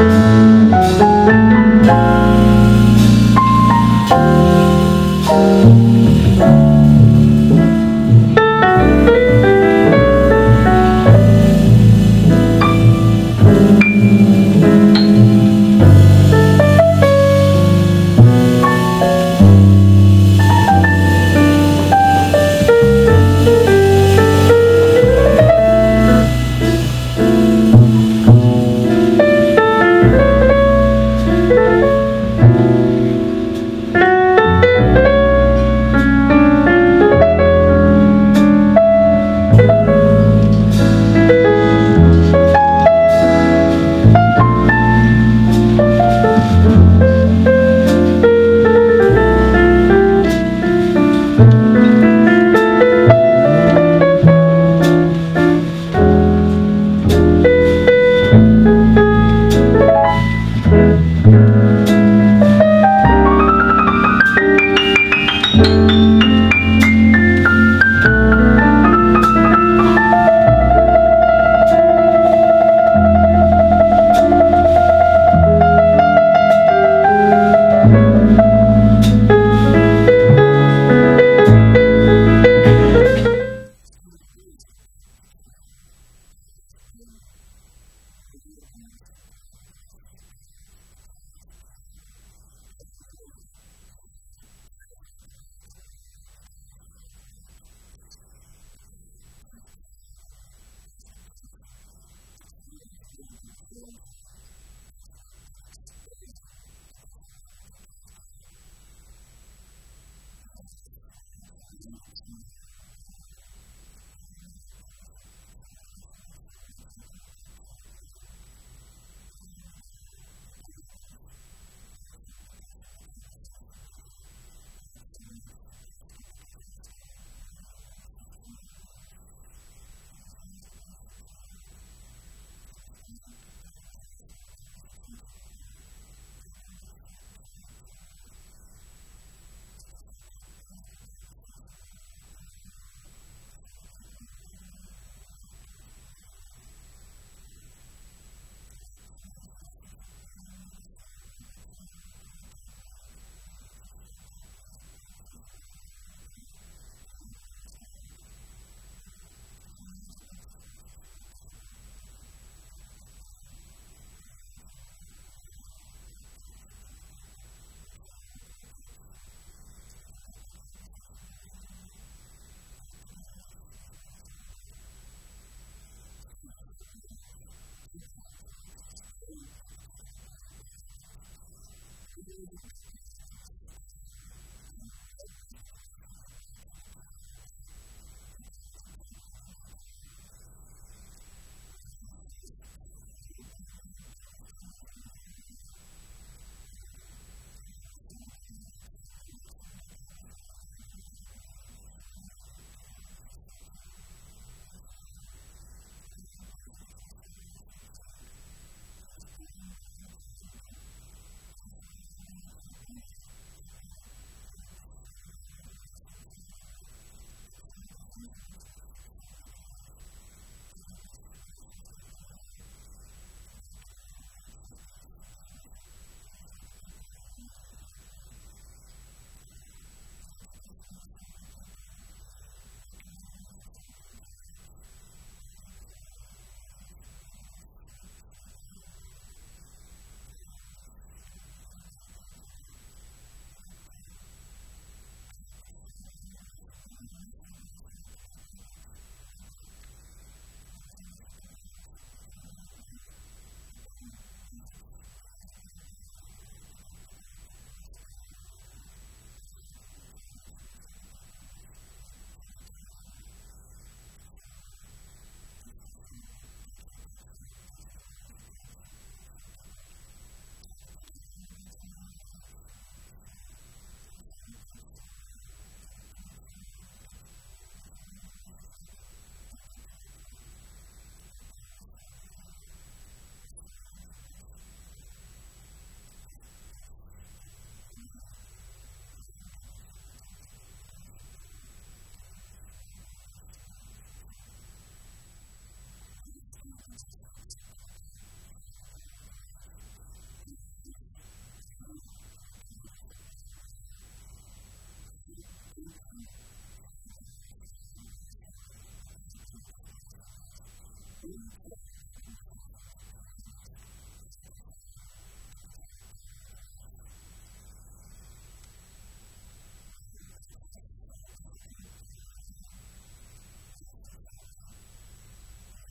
Música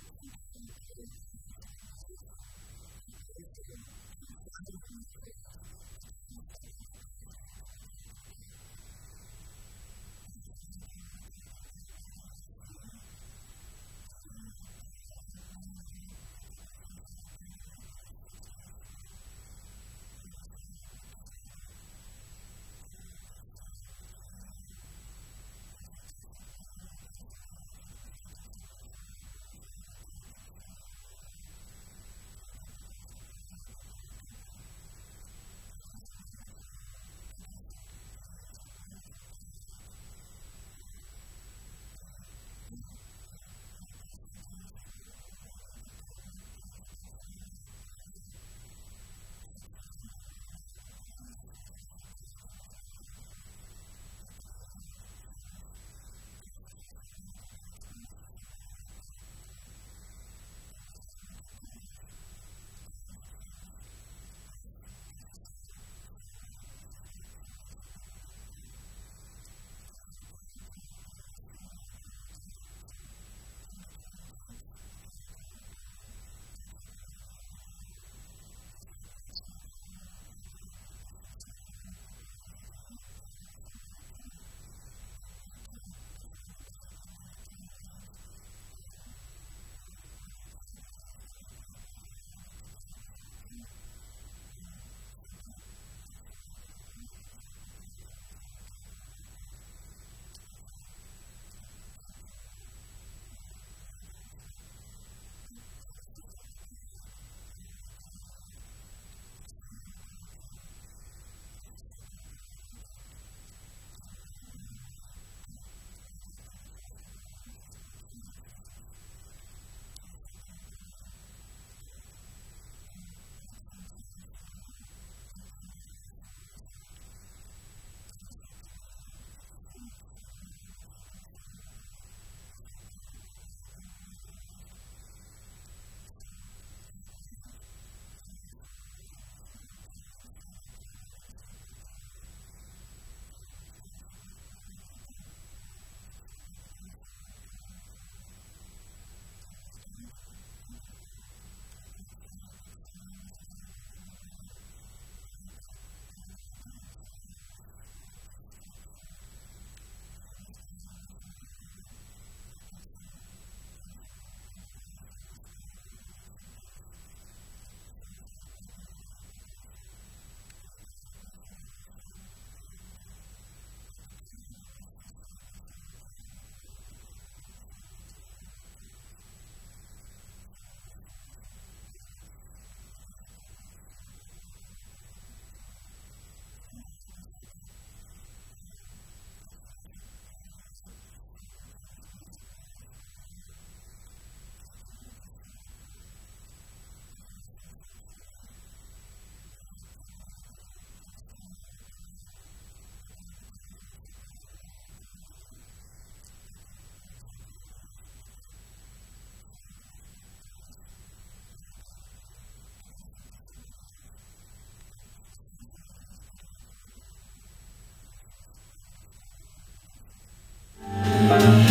Thank you.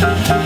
Thank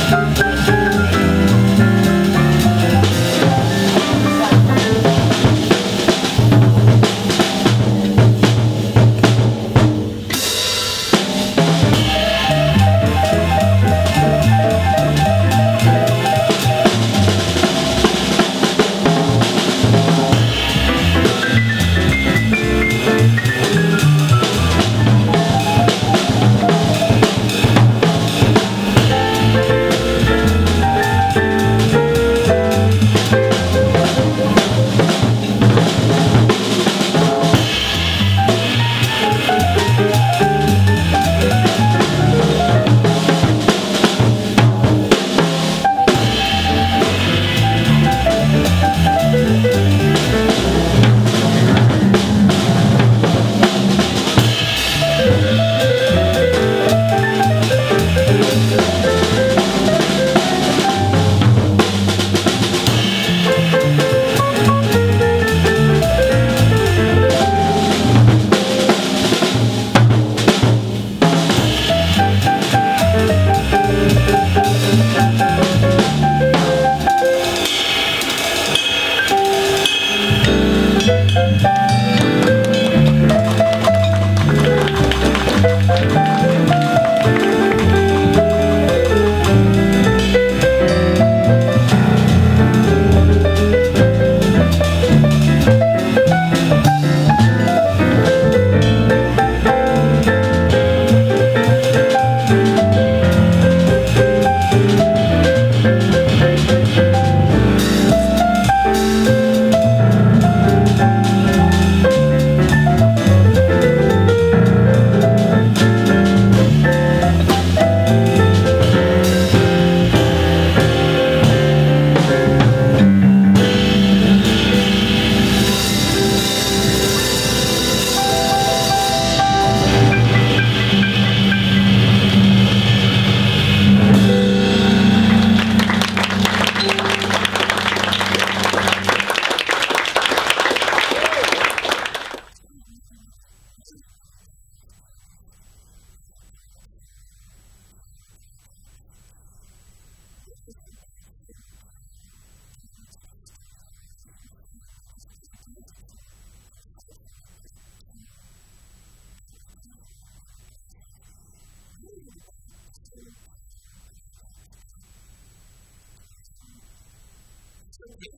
Thank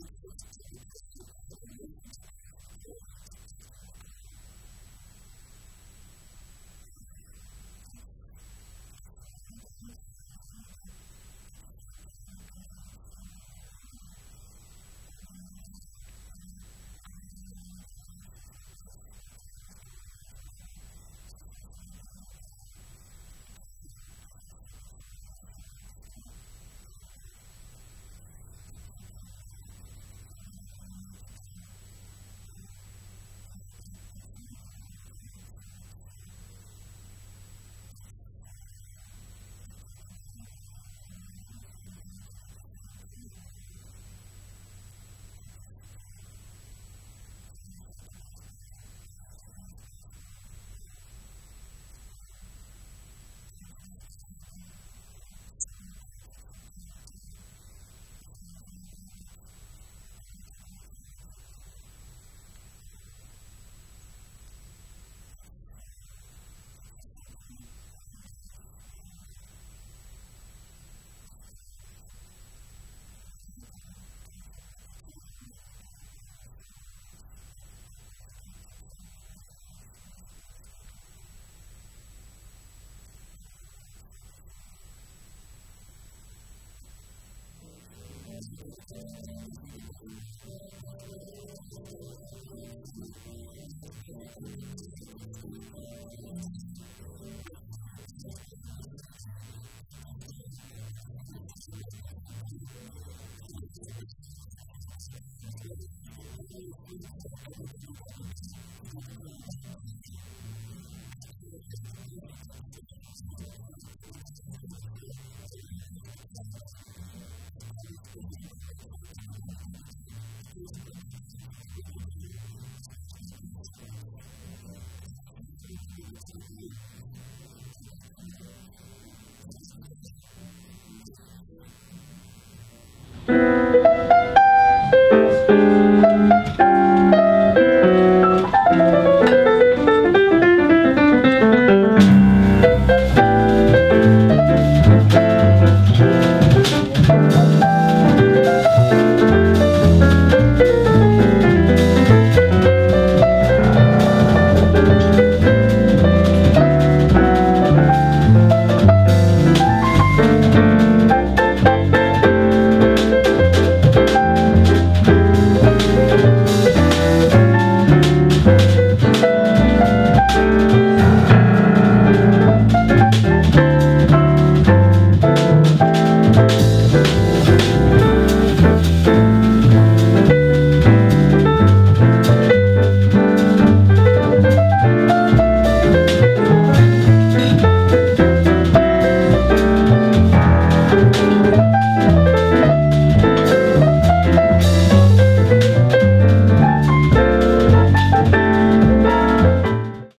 you.